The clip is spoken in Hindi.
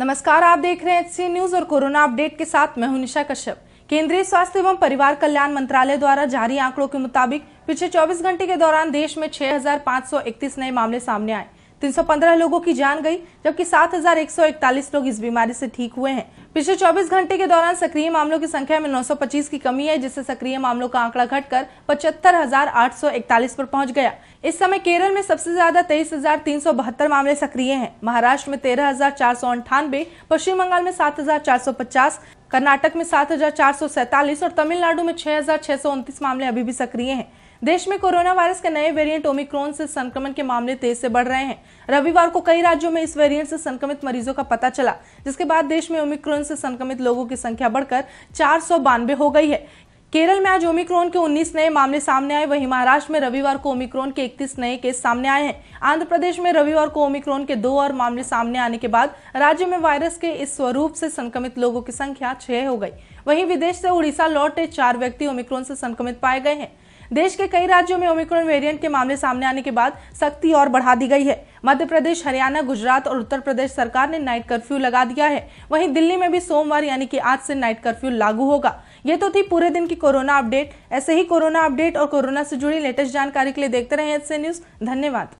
नमस्कार आप देख रहे हैं एच न्यूज़ और कोरोना अपडेट के साथ मैं हूँ निशा कश्यप। केंद्रीय स्वास्थ्य एवं परिवार कल्याण मंत्रालय द्वारा जारी आंकड़ों के मुताबिक पिछले 24 घंटे के दौरान देश में 6,531 नए मामले सामने आए। 315 लोगों की जान गई जबकि 7,141 लोग इस बीमारी से ठीक हुए हैं। पिछले 24 घंटे के दौरान सक्रिय मामलों की संख्या में 925 की कमी है, जिससे सक्रिय मामलों का आंकड़ा घटकर पचहत्तर पर पहुँच गया। इस समय केरल में सबसे ज़्यादा तेईस मामले सक्रिय हैं। महाराष्ट्र में तेरह पश्चिम बंगाल में सात हज़ार चार सौ पचास, कर्नाटक में सात और तमिलनाडु में छह हज़ार छह सौ उनतीस मामले अभी भी सक्रिय हैं। देश में कोरोना वायरस के नए वेरिएंट ओमिक्रॉन से संक्रमण के मामले तेज से बढ़ रहे हैं। रविवार को कई राज्यों में इस वेरिएंट से संक्रमित मरीजों का पता चला, जिसके बाद देश में ओमिक्रॉन से संक्रमित लोगों की संख्या बढ़कर चार सौ बानवे हो गई है। केरल में आज ओमिक्रॉन के 19 नए मामले सामने आए। वहीं महाराष्ट्र में रविवार को ओमिक्रॉन के 31 नए केस सामने आए हैं। आंध्र प्रदेश में रविवार को ओमिक्रॉन के दो और मामले सामने आने के बाद राज्य में वायरस के इस स्वरूप से संक्रमित लोगों की संख्या छह हो गई। वहीं विदेश से उड़ीसा लौटे चार व्यक्ति ओमिक्रॉन से संक्रमित पाए गए हैं। देश के कई राज्यों में ओमिक्रॉन वेरिएंट के मामले सामने आने के बाद सख्ती और बढ़ा दी गई है। मध्य प्रदेश, हरियाणा, गुजरात और उत्तर प्रदेश सरकार ने नाइट कर्फ्यू लगा दिया है। वहीं दिल्ली में भी सोमवार यानी कि आज से नाइट कर्फ्यू लागू होगा। ये तो थी पूरे दिन की कोरोना अपडेट। ऐसे ही कोरोना अपडेट और कोरोना से जुड़ी लेटेस्ट जानकारी के लिए देखते रहे न्यूज़। धन्यवाद।